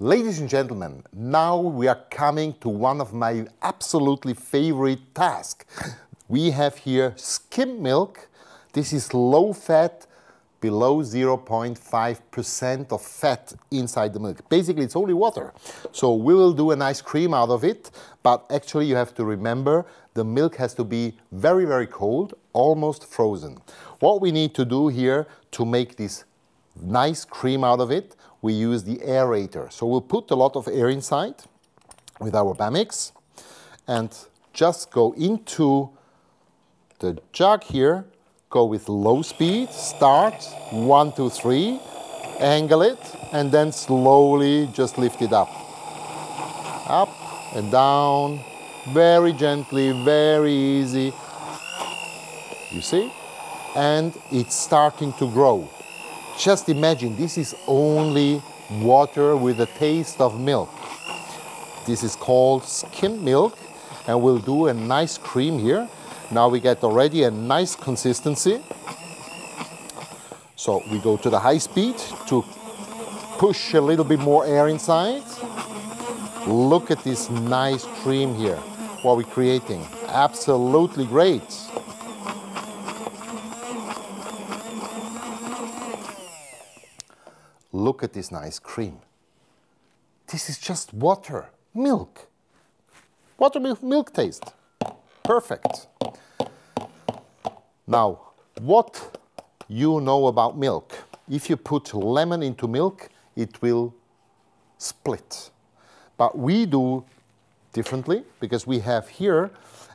Ladies and gentlemen, now we are coming to one of my absolutely favorite tasks. We have here skim milk. This is low fat, below 0.5% of fat inside the milk. Basically, it's only water. So we will do a nice cream out of it, but actually you have to remember the milk has to be very, very cold, almost frozen. What we need to do here to make this nice cream out of it, we use the aerator. So we'll put a lot of air inside with our Bamix and just go into the jug here go with low speed, start, one, two, three, angle it, and then slowly just lift it up. Up and down, very gently, very easy. You see? And it's starting to grow. Just imagine, this is only water with a taste of milk. This is called skim milk, and we'll do a nice cream here. Now we get already a nice consistency. So we go to the high speed to push a little bit more air inside. Look at this nice cream here, what we're creating. Absolutely great. Look at this nice cream. This is just water, milk. Water milk, milk taste. Perfect. Now, what you know about milk? If you put lemon into milk, it will split. But we do differently because we have here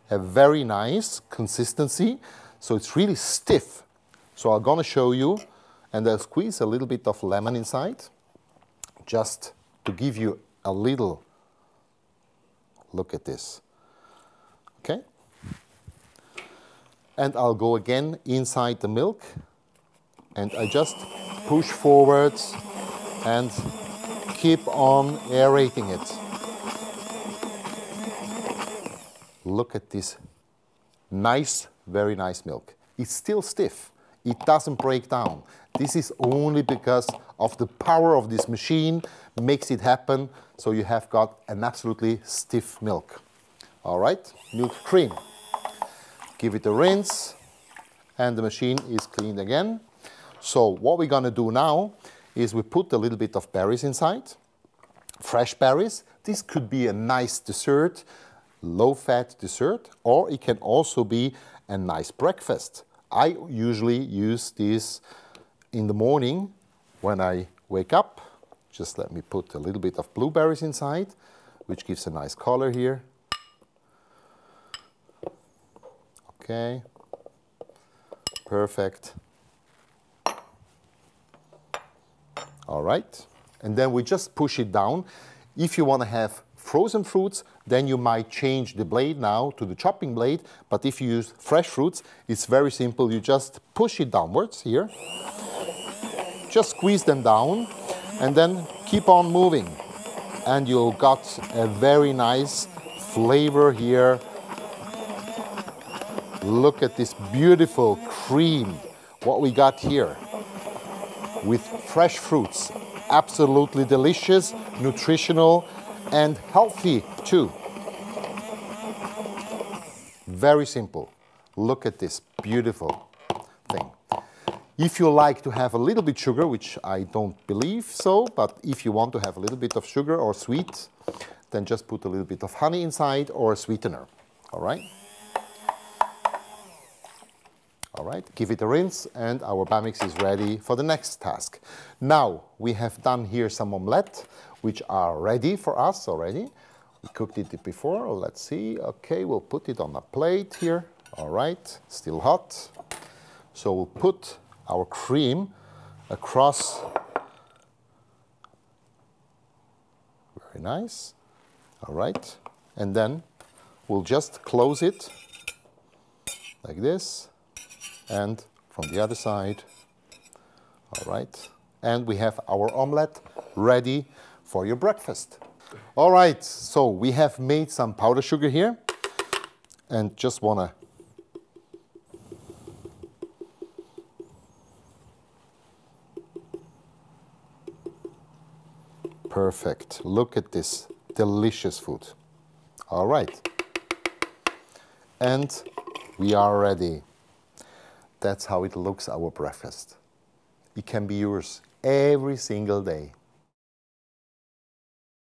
a very nice consistency. So it's really stiff. So I'm to show you, and I'll squeeze a little bit of lemon inside, just to give you a little look at this. Okay? and I'll go again inside the milk and I just push forwards and keep on aerating it. Look at this nice, very nice milk. It's still stiff. It doesn't break down. This is only because of the power of this machine makes it happen. So you have got an absolutely stiff milk. All right, milk cream give it a rinse, and the machine is cleaned again. So what we're gonna do now is we put a little bit of berries inside, fresh berries. This could be a nice dessert, low-fat dessert, or it can also be a nice breakfast. I usually use this in the morning when I wake up. Just let me put a little bit of blueberries inside, which gives a nice color here. Okay. Perfect. All right. And then we just push it down. If you want to have frozen fruits, then you might change the blade now to the chopping blade. But if you use fresh fruits, it's very simple. You just push it downwards here. Just squeeze them down and then keep on moving. And you'll got a very nice flavor here Look at this beautiful cream, what we got here with fresh fruits. Absolutely delicious, nutritional, and healthy too. Very simple. Look at this beautiful thing. If you like to have a little bit sugar, which I don't believe so, but if you want to have a little bit of sugar or sweet, then just put a little bit of honey inside or a sweetener, all right? All right, give it a rinse and our Bamix is ready for the next task. Now, we have done here some omelette, which are ready for us already. We cooked it before, let's see. Okay, we'll put it on a plate here. All right, still hot. So we'll put our cream across. Very nice. All right, and then we'll just close it like this and from the other side. All right. And we have our omelette ready for your breakfast. All right, so we have made some powder sugar here and just wanna Perfect. Look at this delicious food. All right. And we are ready. That's how it looks, our breakfast. It can be yours every single day.